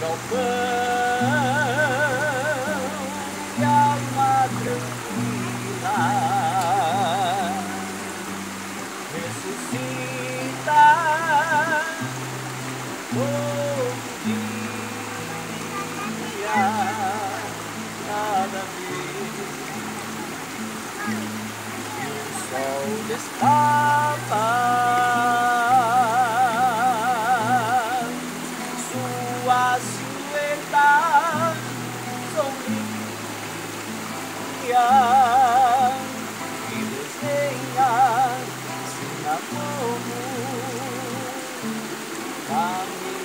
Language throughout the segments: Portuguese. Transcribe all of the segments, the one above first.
galpão e alma tranquila ressuscita todo dia cada vez que o sol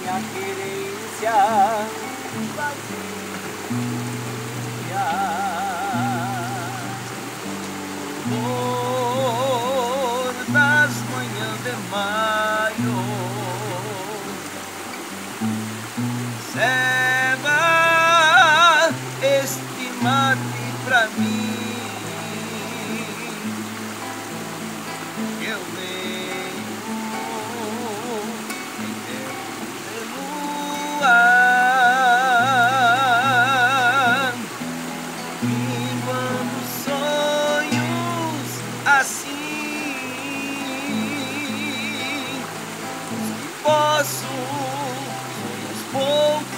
minha querência vazia. Flor das manhãs de maio Ceba este mate pra mim Eu venho que posso, sonhos poucos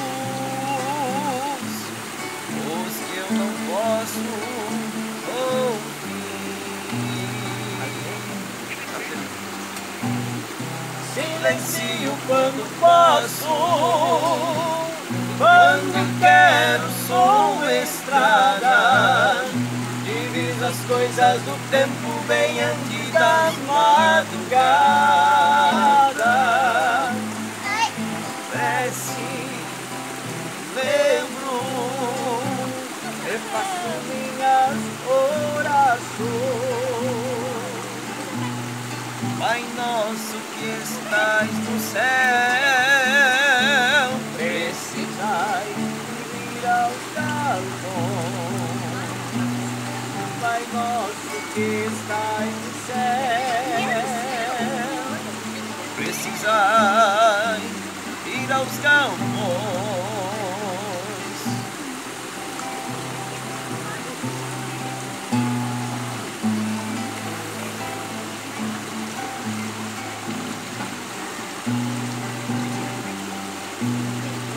Os que eu não posso ouvir Silencio quando posso, quando quero sou estrada. Diviso as coisas do tempo bem antes das madrugadas. Prece, lembro, refaço minhas orações. Pai nosso que estás no céu precisai vir aos galpões. Pai nosso que estás no céu, Precisai aos galpões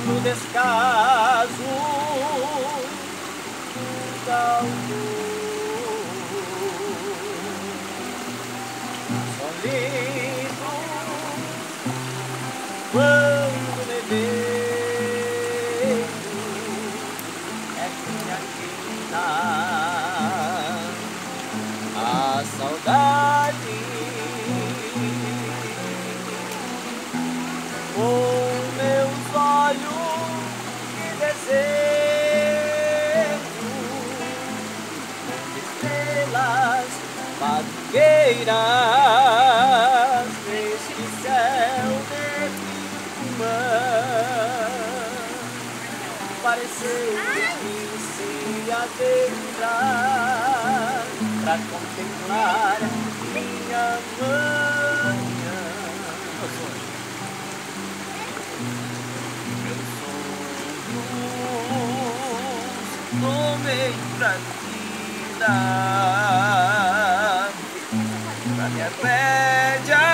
no descaso do galpão. Pareceu que se aventurar pra contemplar minha manhã. Meus sonhos tomei dar Pra minha rédea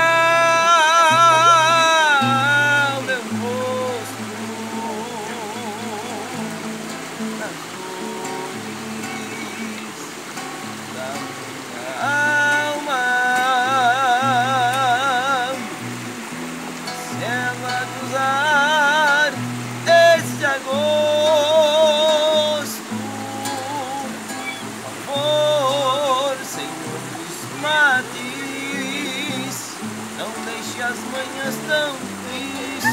manhãs tão tristes,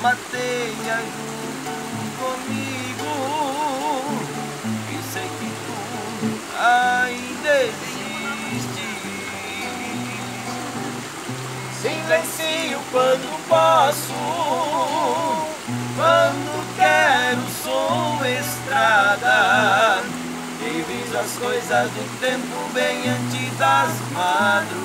mateia junto comigo, e sei que tu ainda existes. Silencio quando posso, quando quero sou estrada. As coisas do tempo bem antes das madrugadas.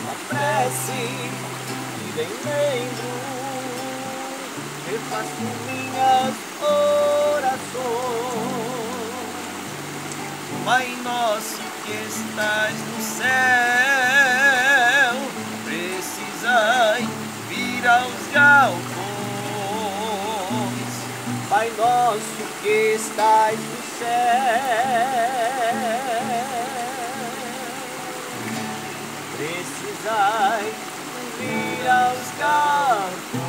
Uma prece e bem lembro, refaço minhas orações. Pai nosso que estás no céu, precisai vir aos galpões. Pai nosso que estás no céu, precisais vir aos campos.